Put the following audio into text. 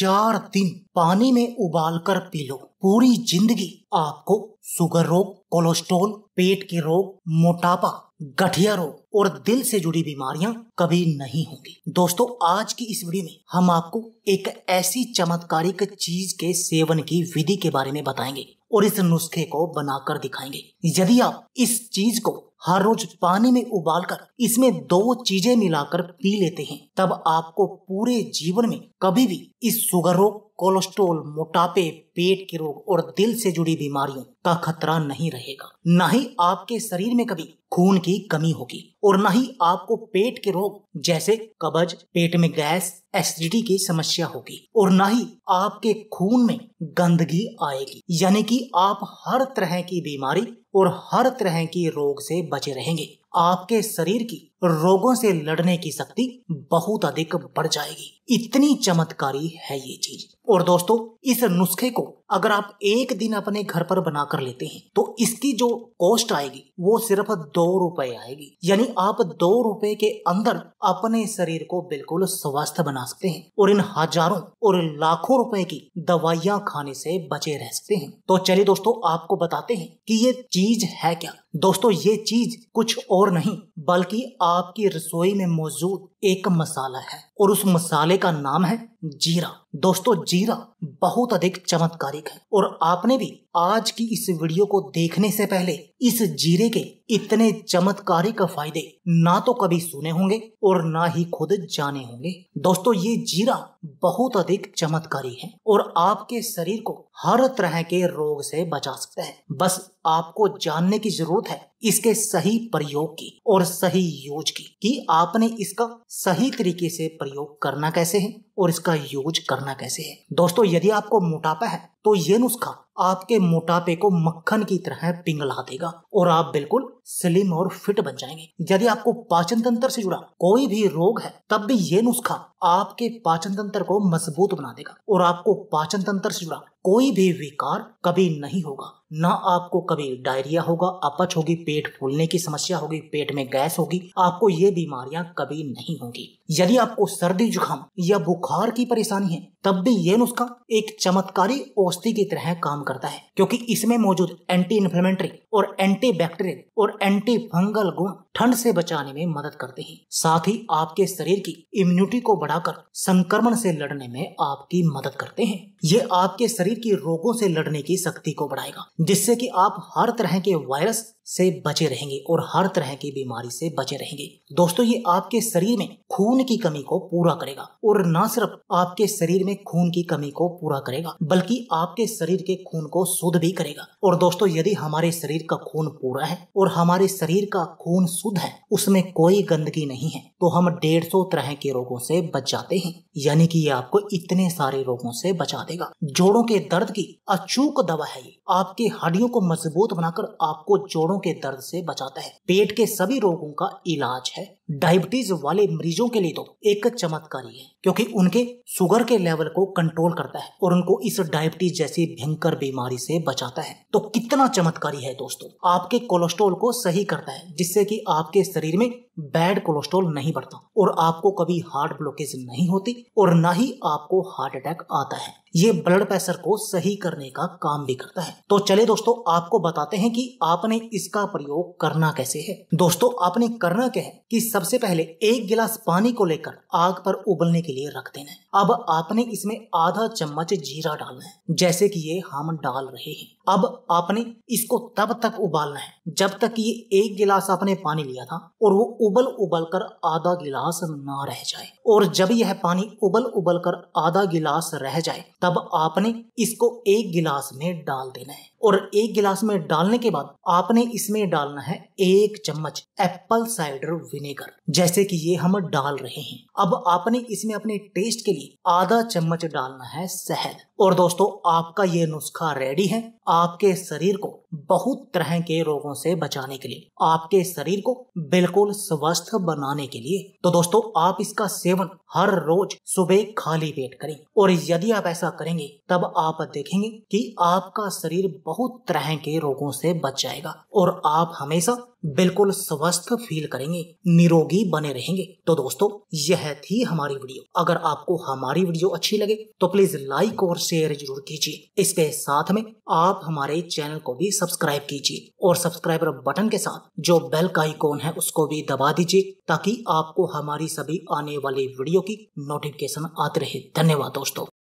चार दिन पानी में उबाल कर पी लो। पूरी ज़िंदगी आपको शुगर रोग, कोलेस्ट्रोल, पेट के रोग, मोटापा, गठिया रोग और दिल से जुड़ी बीमारियाँ कभी नहीं होंगी। दोस्तों, आज की इस वीडियो में हम आपको एक ऐसी चमत्कारिक चीज़ के सेवन की विधि के बारे में बताएँगे और इस नुस्खे को बनाकर दिखाएँगे। यदि आप इस चीज़ को हर रोज पानी में उबालकर इसमें दो चीज़ें मिलाकर पी लेते हैं, तब आपको पूरे जीवन में कभी भी इस शुगर रोग, कोलेस्ट्रोल, मोटापे, पेट के रोग और दिल से जुड़ी बीमारियों का खतरा नहीं रहेगा। न ही आपके शरीर में कभी खून की कमी होगी। और न ही आपको पेट के रोग, जैसे कब्ज, पेट में गैस एसिडिटी की समस्या होगी। और न ही आपके खून में गंदगी आएगी। यानी कि आप हर तरह की बीमारी और हर तरह की रोग से बचे रहेंगे। आपके शरीर की रोगों से लड़ने की शक्ति बहुत अधिक बढ़ जाएगी। इतनी चमत्कारी है ये चीज़। और दोस्तों, इस नुस्खे को अगर आप एक दिन अपने घर पर बना कर लेते हैं तो इसकी जो कॉस्ट आएगी, वो सिर्फ़ दो रुपए आएगी। यानी आप दो रुपए के अंदर अपने शरीर को बिल्कुल स्वस्थ बना सकते हैं और इन हज़ारों और लाखों रुपए की दवाइयाँ खाने से बचे रह सकते हैं। तो चलिए दोस्तों, आपको बताते हैं कि ये चीज़ है क्या? दोस्तों ये चीज़ कुछ और नहीं बल्कि आपकी रसोई में मौजूद एक मसाला है और उस मसाले का नाम है जीरा। दोस्तों, जीरा बहुत अधिक चमत्कारिक है और आपने भी आज की इस वीडियो को देखने से पहले इस जीरे के इतने चमत्कारिक फ़ायदे ना तो कभी सुने होंगे और ना ही खुद जाने होंगे। दोस्तों, ये जीरा बहुत अधिक चमत्कारी है और आपके शरीर को हर तरह के रोग से बचा सकता है। बस आपको जानने की ज़रूरत है इसके सही प्रयोग की और सही यूज़ की कि आपने इसका सही तरीके से प्रयोग करना कैसे है और इसका यूज़ करना कैसे है। दोस्तों, यदि आपको मोटापा है तो ये नुस्खा आपके मोटापे को मक्खन की तरह पिंगला देगा और आप बिल्कुल स्लिम और फिट बन जाएँगे। यदि आपको पाचन तंत्र से जुड़ा कोई भी रोग है, तब भी ये नुस्खा आपके पाचन तंत्र को मज़बूत बना देगा और आपको पाचन तंत्र से जुड़ा कोई भी विकार कभी नहीं होगा। ना आपको कभी डायरिया होगा, अपच होगी, पेट फूलने की समस्या होगी, पेट में गैस होगी, आपको ये बीमारियाँ कभी नहीं होंगी। यदि आपको सर्दी जुकाम या बुखार की परेशानी है, तब भी ये नुस्खा एक चमत्कारी औषधि की तरह काम करता है, क्योंकि इसमें मौजूद एंटी इन्फ्लेमेटरी और एंटी बैक्टीरियल और एंटी फंगल गुण ठंड से बचाने में मदद करते हैं। साथ ही आपके शरीर की इम्यूनिटी को बढ़ाकर संक्रमण से लड़ने में आपकी मदद करते हैं। ये आपके शरीर की रोगों से लड़ने की शक्ति को बढ़ाएगा, जिससे कि आप हर तरह के वायरस से बचे रहेंगे और हर तरह की बीमारी से बचे रहेंगे। दोस्तों, ये आपके शरीर में खून की कमी को पूरा करेगा और न सिर्फ़ आपके शरीर में खून की कमी को पूरा करेगा, बल्कि आपके शरीर के खून को शुद्ध भी करेगा। और दोस्तों, यदि हमारे शरीर का खून पूरा है और हमारे शरीर का खून शुद्ध है, उसमें कोई गंदगी नहीं है तो हम डेढ़ सौ तरह के रोगों से बच जाते हैं। यानी कि ये आपको इतने सारे रोगों से बचा देगा। जोड़ों के दर्द की अचूक दवा है ये। आपके हड्डियों को मज़बूत बनाकर आपको जोड़ों के दर्द से बचाता है। पेट के सभी रोगों का इलाज है। डायबिटीज़ वाले मरीजों के लिए तो एक चमत्कारी है, क्योंकि उनके शुगर के लेवल को कंट्रोल करता है और उनको इस डायबिटीज़ जैसी भयंकर बीमारी से बचाता है। तो कितना चमत्कारी है दोस्तों, आपके कोलेस्ट्रॉल को सही करता है, जिससे कि आपके शरीर में बैड कोलेस्ट्रॉल नहीं बढ़ता और आपको कभी हार्ट ब्लॉकेज नहीं होती और ना ही आपको हार्ट अटैक आता है। ये ब्लड प्रेशर को सही करने का काम भी करता है। तो चले दोस्तों, आपको बताते हैं कि आपने इसका प्रयोग करना कैसे है। दोस्तों, आपने करना क्या है कि सबसे पहले एक गिलास पानी को लेकर आग पर उबलने के लिए रख देना है। अब आपने इसमें आधा चम्मच जीरा डालना है, जैसे कि ये हम डाल रहे हैं। अब आपने इसको तब तक उबालना है जब तक ये एक गिलास आपने पानी लिया था और वो उबल उबल कर आधा गिलास ना रह जाए, और जब यह पानी उबल उबल कर आधा गिलास रह जाए, तब आपने इसको एक गिलास में डाल देना है। और एक गिलास में डालने के बाद आपने इसमें डालना है एक चम्मच एप्पल साइडर विनेगर, जैसे कि ये हम डाल रहे हैं। अब आपने इसमें अपने टेस्ट के लिए आधा चम्मच डालना है शहद। और दोस्तों, आपका ये नुस्खा रेडी है। आपके शरीर को बहुत तरह के रोगों से बचाने के लिए, आपके शरीर को बिल्कुल स्वस्थ बनाने के लिए। तो दोस्तों, आप इसका सेवन हर रोज सुबह खाली पेट करें और यदि आप ऐसा करेंगे, तब आप देखेंगे कि आपका शरीर बहुत तरह के रोगों से बच जाएगा और आप हमेशा बिल्कुल स्वस्थ फील करेंगे, निरोगी बने रहेंगे। तो दोस्तों, यह थी हमारी वीडियो। अगर आपको हमारी वीडियो अच्छी लगे तो प्लीज़ लाइक और शेयर ज़रूर कीजिए। इसके साथ में आप हमारे चैनल को भी सब्सक्राइब कीजिए और सब्सक्राइबर बटन के साथ जो बेल का आइकॉन है, उसको भी दबा दीजिए, ताकि आपको हमारी सभी आने वाली वीडियो की नोटिफिकेशन आते रहे। धन्यवाद दोस्तों।